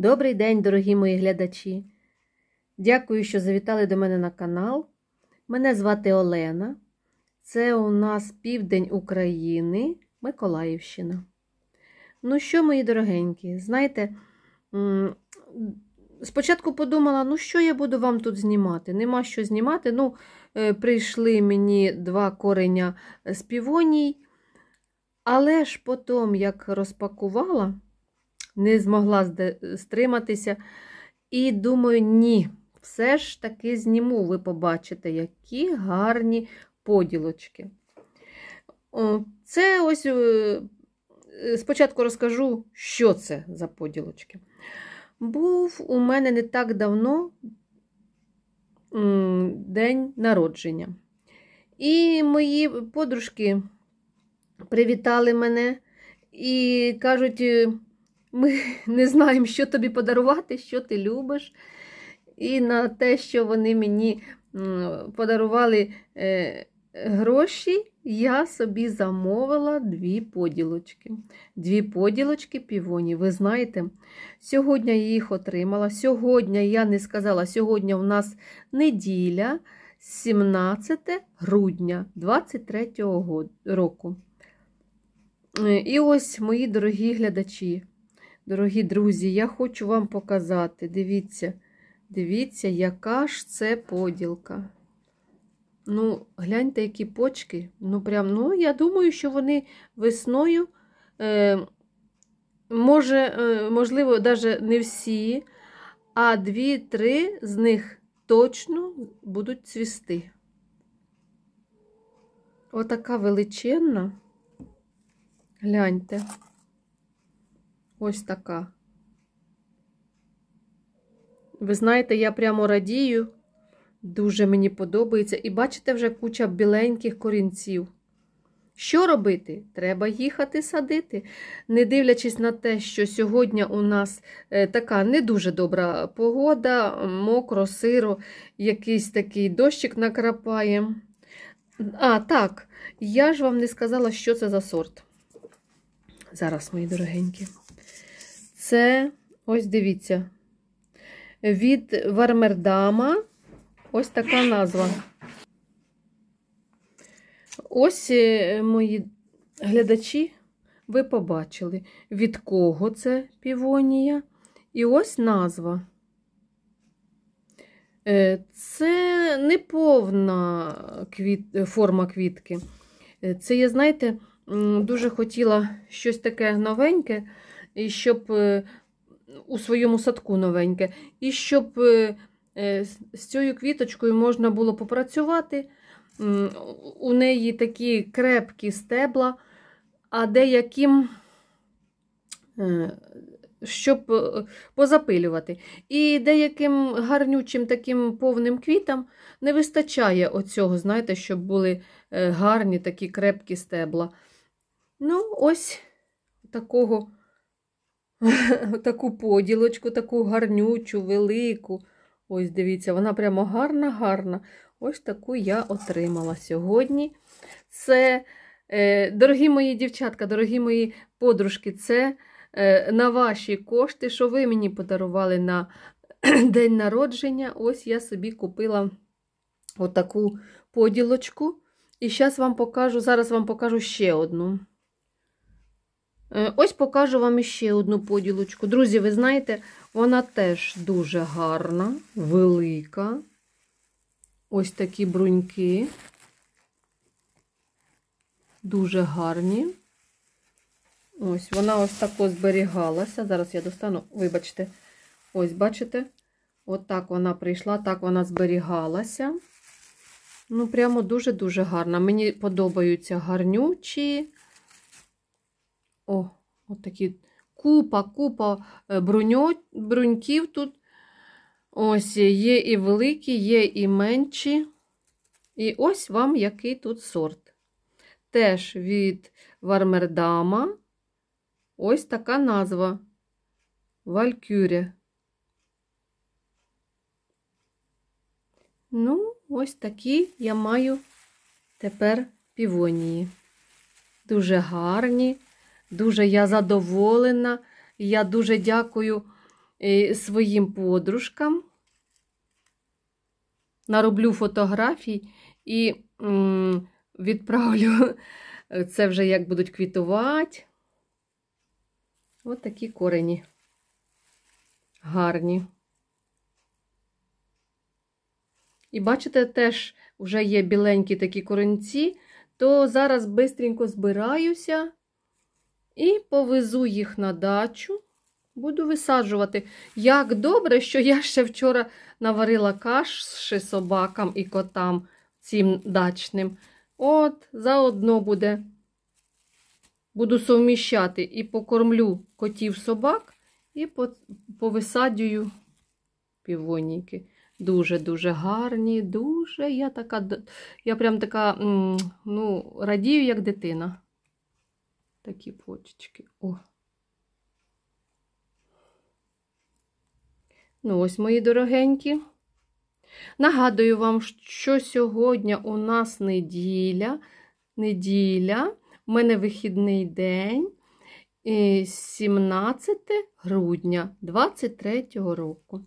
Добрий день, дорогі мої глядачі. Дякую, що завітали до мене на канал. Мене звати Олена. Це у нас південь України, Миколаївщина. Ну що, мої дорогенькі, знаєте, спочатку подумала, ну що я буду вам тут знімати? Нема що знімати. Ну, е, прийшли мені два кореня з півоній, але ж потім, як розпакувала, не змогла стриматися. І думаю, ні, все ж таки зніму, ви побачите, які гарні поділочки. Це ось е, е, спочатку розкажу, що це за поділочки. Був у мене не так давно день народження. І мої подружки привітали мене і кажуть, «Е, ми не знаємо, що тобі подарувати, що ти любиш. І на те, що вони мені подарували е, гроші, я собі замовила дві поділочки. Дві поділочки півоні. Ви знаєте, сьогодні я їх отримала. Сьогодні я не сказала, сьогодні у нас неділя, 17 грудня 23 року. Е, І ось, мої дорогі глядачі, дорогі друзі, я хочу вам показати. Дивіться, дивіться, яка ж це поділка. Ну, гляньте, які почки. Ну, прям, ну, я думаю, що вони весною, е, може, е, можливо, навіть не всі, а дві-три з них точно будуть цвісти. Отака величенна. Гляньте. Ось така. Ви знаєте, я прямо радію. Дуже мені подобається. І бачите, вже куча біленьких корінців. Що робити? Треба їхати садити. Не дивлячись на те, що сьогодні у нас е, така не дуже добра погода, мокро, сиро, якийсь такий дощик накрапає. А, так, я ж вам не сказала, що це за сорт. Зараз, мої дорогенькі. Це, ось дивіться, від Вармердама. Ось така назва. Ось е, мої глядачі, ви побачили, від кого це півонія. І ось назва. Е, Це не повна квіт... форма квітки. Е, Це я, знаєте, дуже хотіла щось таке новеньке, і щоб е, у своєму садку новеньке, і щоб е, е, з- цією квіточкою можна було попрацювати. У неї такі крепкі стебла, а деяким, щоб позапилювати. І деяким гарнючим таким повним квітам не вистачає оцього, знаєте, щоб були гарні такі крепкі стебла. Ну, ось такого, таку поділочку, таку гарнючу, велику. Ось дивіться, вона прямо гарна-гарна. Ось таку я отримала сьогодні. Це, е, дорогі мої дівчатка, дорогі мої подружки, це е, на ваші кошти, що ви мені подарували на день народження. Ось я собі купила отаку поділочку. І зараз вам покажу, зараз вам покажу ще одну. Е, Ось покажу вам іще одну поділочку. Друзі, ви знаєте, вона теж дуже гарна, велика. Ось такі бруньки. Дуже гарні. Ось, вона ось тако зберігалася. Зараз я достану, вибачте, ось, бачите? Отак вона прийшла, так вона зберігалася. Ну, прямо дуже-дуже гарна. Мені подобаються гарнючі. О, от такі купа, купа е, бруньків тут. Ось є і великі, є і менші. І ось вам який тут сорт. Теж від Вармердама. Ось така назва. Валькюря. Ну, ось такі я маю тепер півонії. Дуже гарні, дуже я задоволена. Я дуже дякую е, своїм подружкам. Нароблю фотографій і відправлю. Це вже як будуть квітувати. Ось такі корені. Гарні. І бачите, теж вже є біленькі такі коренці, то зараз бистренько збираюся і повезу їх на дачу. Буду висаджувати. Як добре, що я ще вчора наварила каші собакам і котам цим дачним. От, заодно буде. Буду совміщати і покормлю котів собак, і повисадюю півоніки. Дуже-дуже гарні, дуже я така, я прям така, ну, радію, як дитина. Такі почечки. О. Ну, ось, мої дорогенькі. Нагадую вам, що сьогодні у нас неділя. Неділя, у мене вихідний день, 17 грудня 23 року.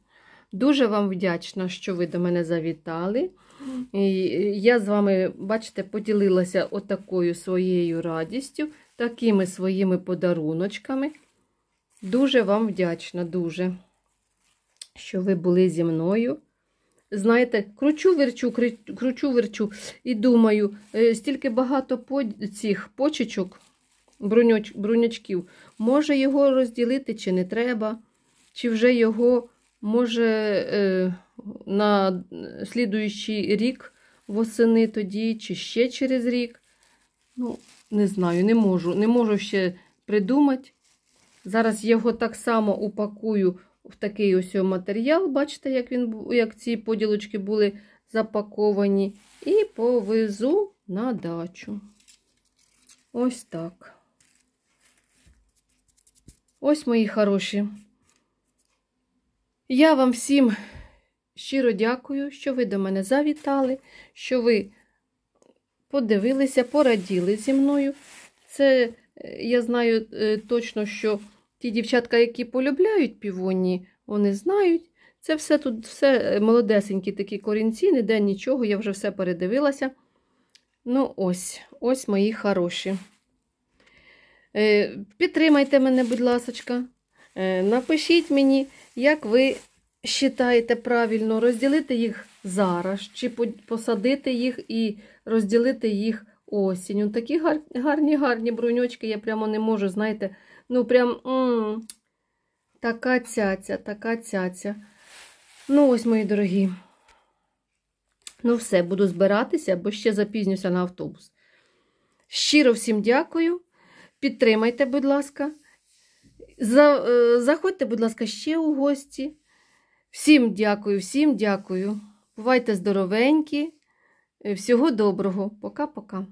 Дуже вам вдячна, що ви до мене завітали. Я з вами, бачите, поділилася отакою своєю радістю, такими своїми подаруночками. Дуже вам вдячна, дуже, що ви були зі мною. Знаєте, кручу верчу, кручу верчу і думаю, е, стільки багато цих почечок, брунячків, може його розділити, чи не треба, чи вже його може е, на слідуючий рік восени тоді, чи ще через рік. Ну, не знаю, не можу, не можу ще придумати. Зараз його так само упакую в такий ось матеріал, бачите, як він, як ці поділочки були запаковані, і повезу на дачу. Ось так. Ось мої хороші. Я вам всім щиро дякую, що ви до мене завітали, що ви подивилися, пораділи зі мною. Це е, я знаю е, точно, що ті дівчатка, які полюбляють півоні, вони знають. Це все тут все е, молодесенькі такі корінці, ніде нічого, я вже все передивилася. Ну, ось, ось мої хороші. Підтримайте мене, будь ласка. Напишіть мені, як ви вважаєте правильно, розділити їх зараз, чи посадити їх і розділити їх осінню. Такі гарні гарні бруньочки, я прямо не можу, знаєте, ну прям м -м, така цяця, така цяця. Ну, ось, мої дорогі. Ну, все, буду збиратися, бо ще запізнюся на автобус. Щиро всім дякую. Підтримайте, будь ласка. Е, заходьте, будь ласка, ще у гості. Всім дякую, всім дякую. Бувайте здоровенькі. Всього доброго. Пока-пока.